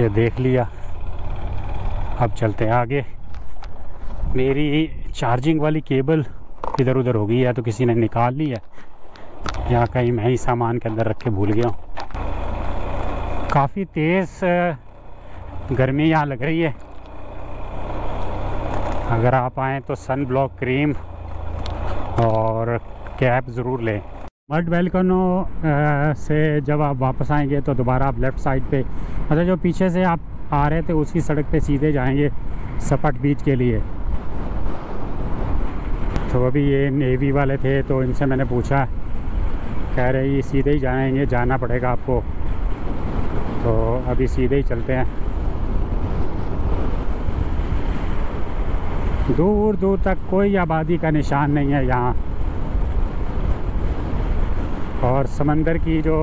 ये देख लिया। अब चलते हैं आगे। मेरी चार्जिंग वाली केबल इधर उधर हो गई है तो किसी ने निकाल ली है। यहाँ कहीं मैं ही सामान के अंदर रख के भूल गया हूँ। काफ़ी तेज़ गर्मी यहाँ लग रही है। अगर आप आएँ तो सन ब्लॉक क्रीम और कैप ज़रूर लें। मड वेलकनो से जब आप वापस आएँगे तो दोबारा आप लेफ़्ट साइड पे मतलब जो पीछे से आप आ रहे थे उसी सड़क पे सीधे जाएँगे सपट बीच के लिए। तो अभी ये नेवी वाले थे तो इनसे मैंने पूछा, कह रहे ये सीधे ही जाएँगे, जाना पड़ेगा आपको। तो अभी सीधे ही चलते हैं। दूर दूर तक कोई आबादी का निशान नहीं है यहाँ। और समंदर की जो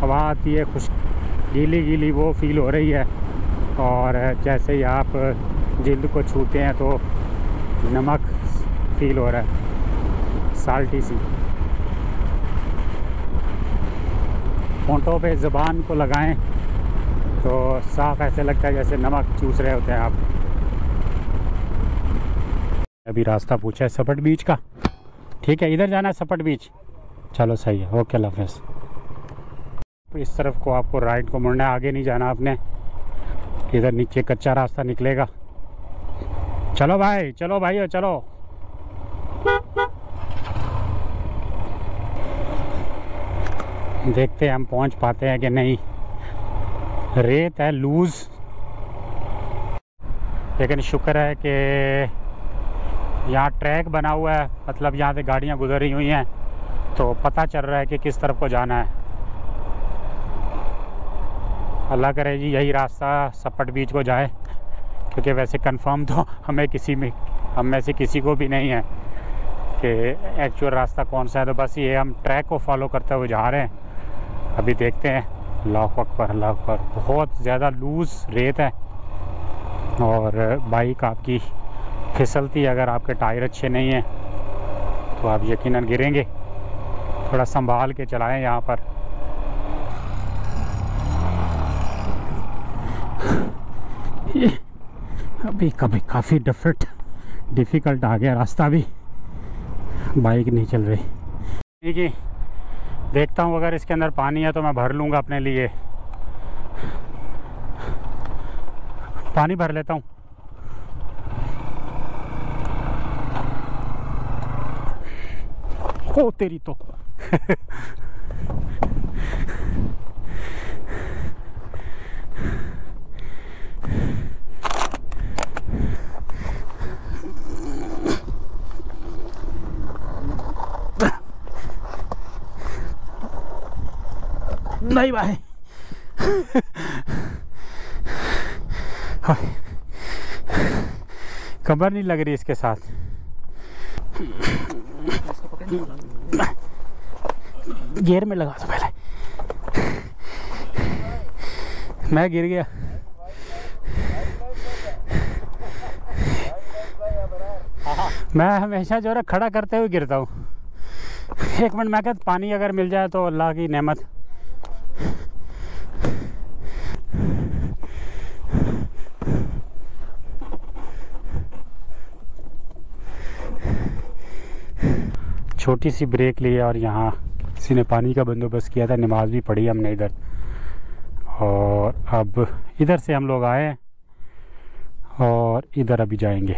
हवा आती है, खुश गीली गीली वो फील हो रही है। और जैसे ही आप जल्द को छूते हैं तो नमक फील हो रहा है साल्टी सी। होंठों पे ज़बान को लगाएँ तो साफ़ ऐसे लगता है जैसे नमक चूस रहे होते हैं आप। अभी रास्ता पूछा है सपट बीच का। ठीक है, इधर जाना है सपट बीच। चलो सही है, ओके हाफिज़। इस तरफ़ को आपको राइट को मुड़ना है, आगे नहीं जाना आपने। इधर नीचे कच्चा रास्ता निकलेगा। चलो भाई चलो भाई चलो। देखते हैं हम पहुँच पाते हैं कि नहीं। रेत है, लूज़। लेकिन शुक्र है कि यहाँ ट्रैक बना हुआ है मतलब यहाँ से गाड़ियाँ गुजर रही हुई हैं। तो पता चल रहा है कि किस तरफ़ को जाना है। अल्लाह करे जी, यही रास्ता सपट बीच को जाए। क्योंकि वैसे कंफर्म तो हमें किसी में, हम में से किसी को भी नहीं है कि एक्चुअल रास्ता कौन सा है। तो बस ये हम ट्रैक को फॉलो करते हुए जा रहे हैं। अभी देखते हैं। अल्लाह अकबर अल्लाह अकबर। बहुत ज़्यादा लूज़ रेत है। और बाइक आपकी फिसलती अगर आपके टायर अच्छे नहीं हैं तो आप यकीनन गिरेंगे। थोड़ा संभाल के चलाएँ यहाँ पर। ये। अभी कभी काफ़ी डिफरेंट डिफ़िकल्ट आ गया रास्ता भी। बाइक नहीं चल रही। ठीक है देखता हूँ अगर इसके अंदर पानी है तो मैं भर लूँगा अपने लिए। पानी भर लेता हूँ। ओ तेरी तो। नहीं भाई। कमर नहीं लग रही इसके साथ। गियर में लगा दो पहले। मैं गिर गया। मैं हमेशा जो है खड़ा करते हुए गिरता हूँ। एक मिनट मैं कहता पानी अगर मिल जाए तो अल्लाह की नेमत। छोटी सी ब्रेक ली और यहाँ किसी ने पानी का बंदोबस्त किया था, नमाज़ भी पढ़ी हमने इधर। और अब इधर से हम लोग आए और इधर अभी जाएँगे।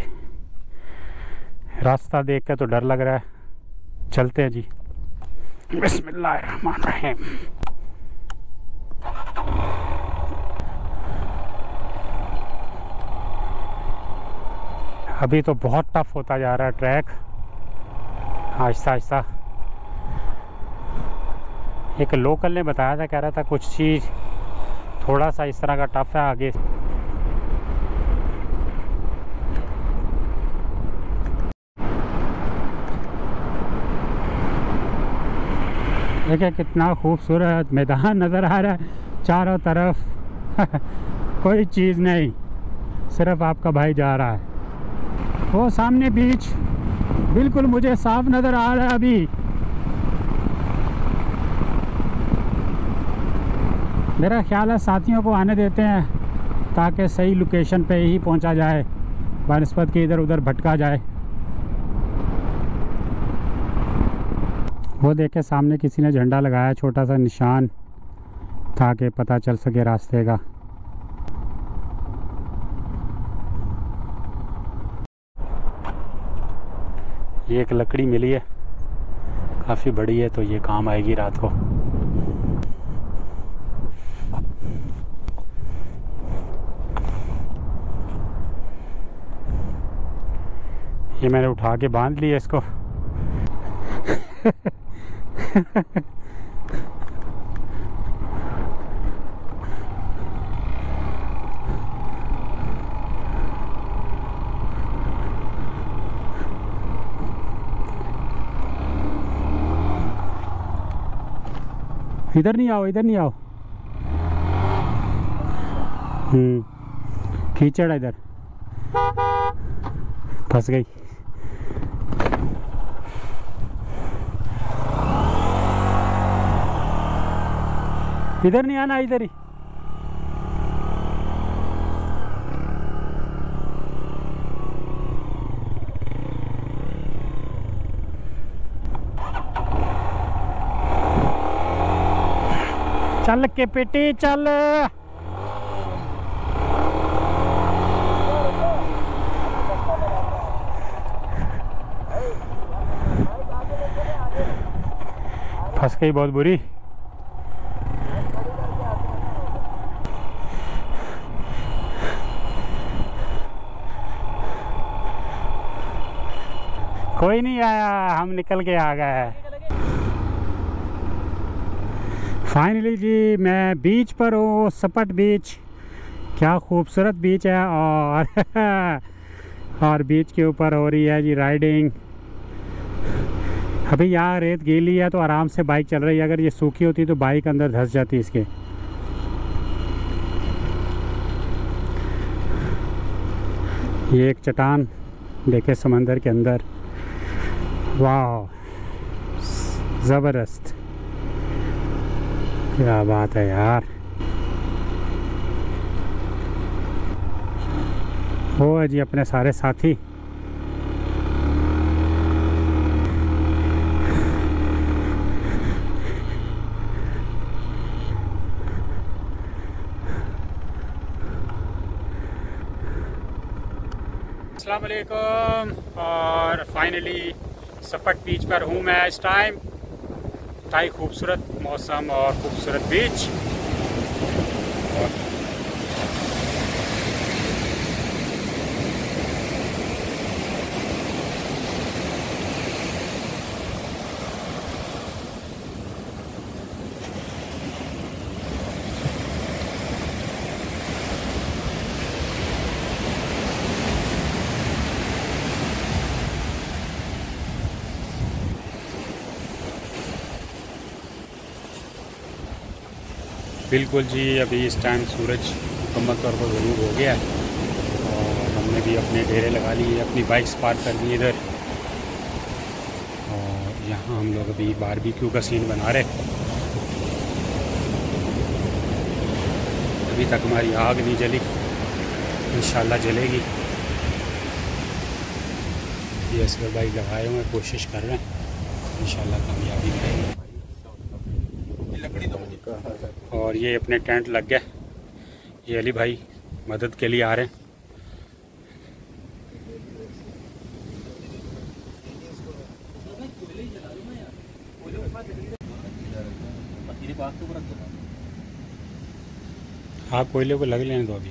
रास्ता देख कर तो डर लग रहा है। चलते हैं जी। बिस्मिल्लाहिर्रहमानिर्रहीम। अभी तो बहुत टफ होता जा रहा है ट्रैक आहिस्ता आहिस्ता एक लोकल ने बताया था, कह रहा था कुछ चीज़ थोड़ा सा इस तरह का टफ है आगे। देखिए कितना खूबसूरत मैदान नज़र आ रहा है, चारों तरफ़। कोई चीज़ नहीं, सिर्फ़ आपका भाई जा रहा है। वो सामने बीच। बिल्कुल मुझे साफ़ नज़र आ रहा है अभी। मेरा ख्याल है साथियों को आने देते हैं, ताकि सही लोकेशन पे ही पहुँचा जाए बनस्पत के इधर उधर भटका जाए। वो देखे सामने किसी ने झंडा लगाया, छोटा सा निशान, ताकि पता चल सके रास्ते का। ये एक लकड़ी मिली है। काफ़ी बड़ी है तो ये काम आएगी रात को। ये मैंने उठा के बाँध लिया इसको। इधर नहीं आओ, इधर नहीं आओ। हम्म कीचड़ इधर। फंस गई। इधर नहीं आना, इधर ही। चल के पेटी चल फंस गई बहुत बुरी कोई नहीं आया हम निकल के आ गए फाइनली जी, मैं बीच पर हूँ, सपट बीच क्या खूबसूरत बीच है और और बीच के ऊपर हो रही है जी राइडिंग अभी यहाँ रेत गीली है तो आराम से बाइक चल रही है। अगर ये सूखी होती तो बाइक अंदर धंस जाती इसके। ये एक चट्टान, देखे समंदर के अंदर। वाह, ज़बरदस्त। क्या बात है यार। है जी, अपने सारे साथी। अस्सलाम और फाइनली सपट बीच पर हूँ मैं इस टाइम था खूबसूरत मौसम और खूबसूरत बीच। बिल्कुल जी, अभी इस टाइम सूरज मुकम्मल तौर पर ज़रूर हो गया है। और हमने भी अपने डेरे लगा लिए, अपनी बाइक्स पार्क कर दी इधर। और यहाँ हम लोग अभी बारबेक्यू का सीन बना रहे अभी तक हमारी आग नहीं जली। इन जलेगी। ये असगर बाइक लगाए हुए कोशिश कर रहे हैं। इन कामयाबी मिलेगी। और ये अपने टेंट लग गए। ये अली भाई मदद के लिए आ रहे हैं। हाँ कोयले को लग लेने दो अभी।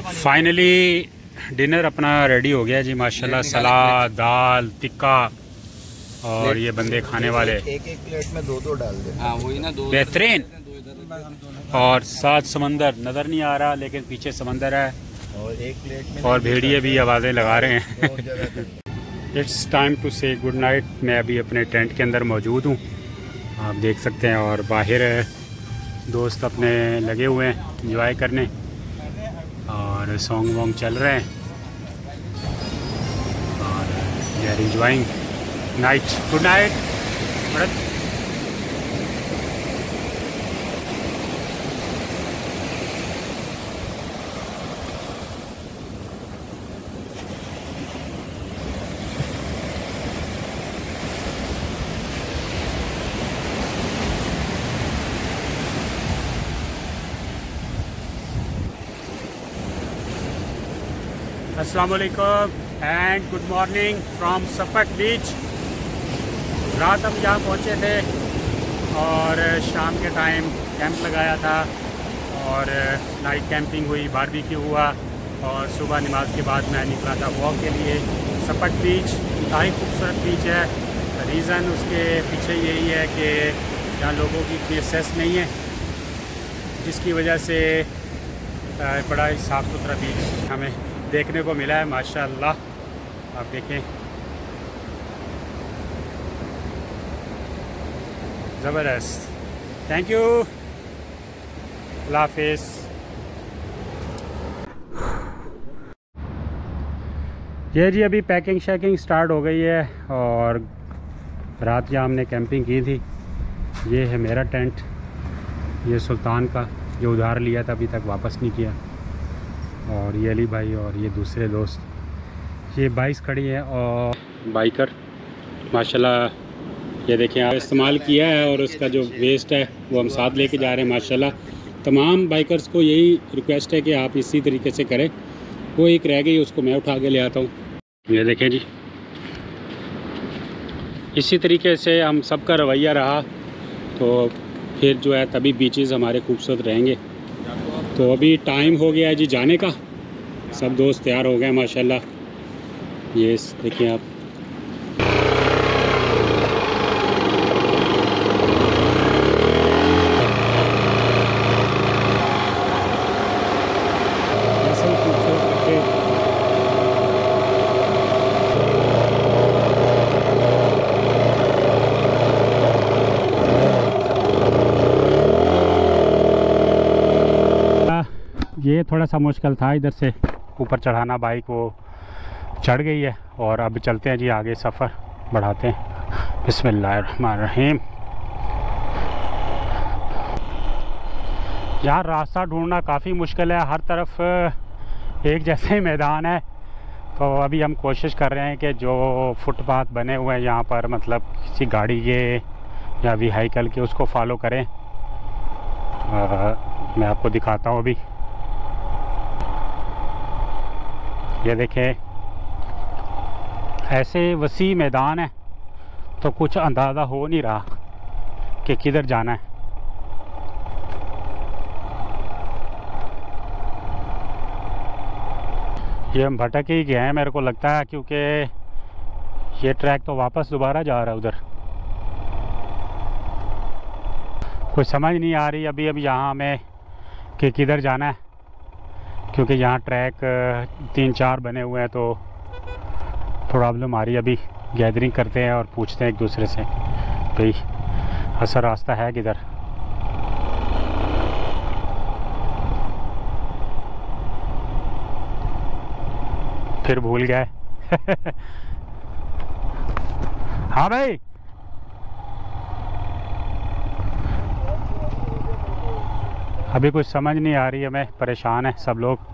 फाइनली डिनर अपना रेडी हो गया जी माशाल्लाह सलाद दाल टिक्का और ये बंदे खाने वाले एक एक प्लेट में दो दो डाल दे हाँ वही ना दो बेहतरीन और साथ समंदर नज़र नहीं आ रहा लेकिन पीछे समंदर है और एक प्लेट में और भेड़िए भी आवाज़ें लगा रहे हैं। It's time to say good night मैं अभी अपने टेंट के अंदर मौजूद हूँ आप देख सकते हैं और बाहर दोस्त अपने लगे हुए हैं इंजॉय करने और सॉन्ग वॉन्ग चल रहे हैं। और we are enjoying night good night वालेकुम and good morning from Sapat beach रात हम यहाँ पहुँचे थे और शाम के टाइम कैंप लगाया था और नाइट कैंपिंग हुई बारबेक्यू हुआ और सुबह नमाज़ के बाद मैं निकला था वॉक के लिए। सपट बीच इंतहाई खूबसूरत बीच है। रीज़न उसके पीछे यही है कि यहाँ लोगों की इतनी सेस नहीं है, जिसकी वजह से बड़ा ही साफ़ सुथरा बीच हमें। देखने को मिला है, माशाल्लाह। आप देखें। ज़बरदस्त। थैंक यू हाफिज़। ये जी, अभी पैकिंग शैकिंग स्टार्ट हो गई है और रात यहाँ हमने कैंपिंग की थी। ये है मेरा टेंट ये सुल्तान का, जो उधार लिया था, अभी तक वापस नहीं किया। और ये अली भाई और ये दूसरे दोस्त। ये बाइक्स खड़ी है और बाइकर, माशाल्लाह, ये देखें आप इस्तेमाल किया है और उसका जो वेस्ट है, वो हम साथ लेके जा रहे हैं, माशाल्लाह। तमाम बाइकर्स को यही रिक्वेस्ट है कि आप इसी तरीके से करें। वो एक रह गई, उसको मैं उठा के ले आता हूँ। ये देखें जी। इसी तरीके से हम सबका रवैया रहा तो फिर जो है, तभी बीचेस हमारे खूबसूरत रहेंगे। तो अभी टाइम हो गया है जी जाने का। सब दोस्त तैयार हो गए माशाल्लाह। ये देखिए आप ऐसे ही खूबसूरत रखे ये थोड़ा सा मुश्किल था इधर से ऊपर चढ़ाना बाइक वो चढ़ गई है और अब चलते हैं जी आगे सफ़र बढ़ाते हैं। बिस्मिल्लाहिर्रहमानिर्रहीम। यहाँ रास्ता ढूंढना काफ़ी मुश्किल है हर तरफ़ एक जैसे ही मैदान है तो अभी हम कोशिश कर रहे हैं कि जो फुटपाथ बने हुए हैं यहाँ पर मतलब किसी गाड़ी के या व्हीकल के उसको फॉलो करें। अ, मैं आपको दिखाता हूँ अभी। ये देखें, ऐसे वसी मैदान है तो कुछ अंदाज़ा हो नहीं रहा कि किधर जाना है। ये हम भटक ही गए हैं, मेरे को लगता है, क्योंकि ये ट्रैक तो वापस दोबारा जा रहा है उधर। कुछ समझ नहीं आ रही अभी अभी यहाँ हमें कि किधर जाना है। क्योंकि यहाँ ट्रैक तीन चार बने हुए हैं तो प्रॉब्लम आ रही है। अभी गैदरिंग करते हैं और पूछते हैं एक दूसरे से, भाई असर रास्ता है किधर? फिर भूल गए। हाँ भाई अभी कुछ समझ नहीं आ रही हमें परेशान है सब लोग।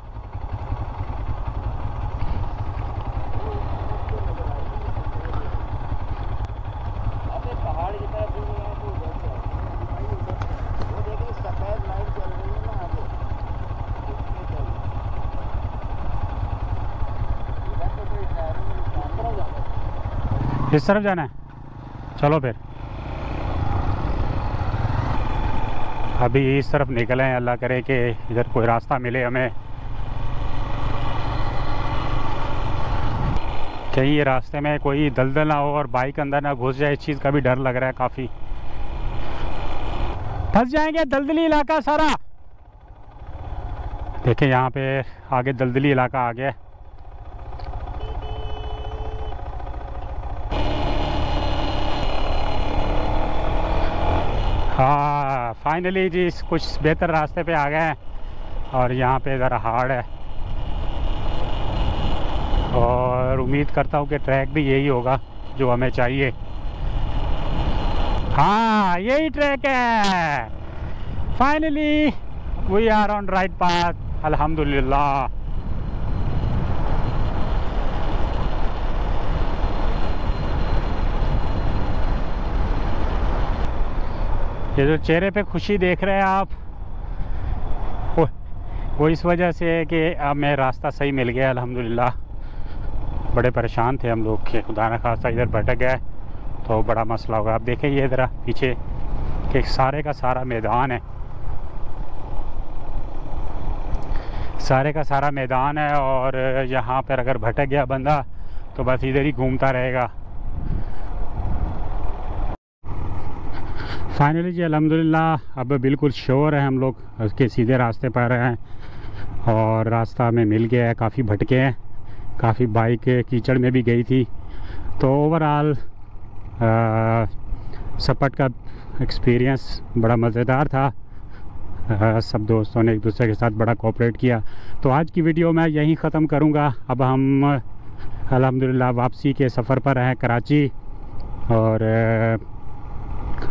इस तरफ़ जाना है चलो फिर अभी इस तरफ़ निकले हैं, अल्लाह करे कि इधर कोई रास्ता मिले हमें। कहीं ये रास्ते में कोई दलदल ना हो और बाइक अंदर ना घुस जाए, इस चीज़ का भी डर लग रहा है काफ़ी। फंस जाएँगे दलदली इलाका सारा। देखिए, यहाँ पे आगे दलदली इलाका आ गया है। हाँ फाइनली जी कुछ बेहतर रास्ते पे आ गए हैं और यहाँ पे ज़रा हार्ड है। और उम्मीद करता हूँ कि ट्रैक भी यही होगा जो हमें चाहिए। हाँ यही ट्रैक है। Finally we are on right path अल्हम्दुलिल्लाह। ये जो चेहरे पे खुशी देख रहे हैं आप, वो वो इस वजह से है कि अब मैं रास्ता सही मिल गया, अल्हम्दुलिल्लाह। बड़े परेशान थे हम लोग के खुदा न खासा इधर भटक गए तो बड़ा मसला होगा। आप देखें ये ज़रा पीछे, कि सारे का सारा मैदान है। सारे का सारा मैदान है और यहाँ पर अगर भटक गया बंदा तो बस इधर ही घूमता रहेगा। फाइनली जी अल्हम्दुलिल्लाह अब बिल्कुल श्योर है हम लोग उसके सीधे रास्ते पर हैं और रास्ता हमें मिल गया है काफ़ी भटके हैं काफ़ी बाइक कीचड़ में भी गई थी। तो ओवरऑल सपट का एक्सपीरियंस बड़ा मज़ेदार था। आ, सब दोस्तों ने एक दूसरे के साथ बड़ा कोऑपरेट किया। तो आज की वीडियो मैं यहीं ख़त्म करूँगा। अब हम अल्हम्दुलिल्लाह वापसी के सफ़र पर हैं कराची और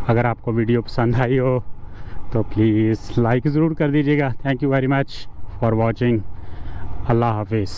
अगर आपको वीडियो पसंद आई हो तो प्लीज़ लाइक ज़रूर कर दीजिएगा। Thank you very much for watching अल्लाह हाफिज़।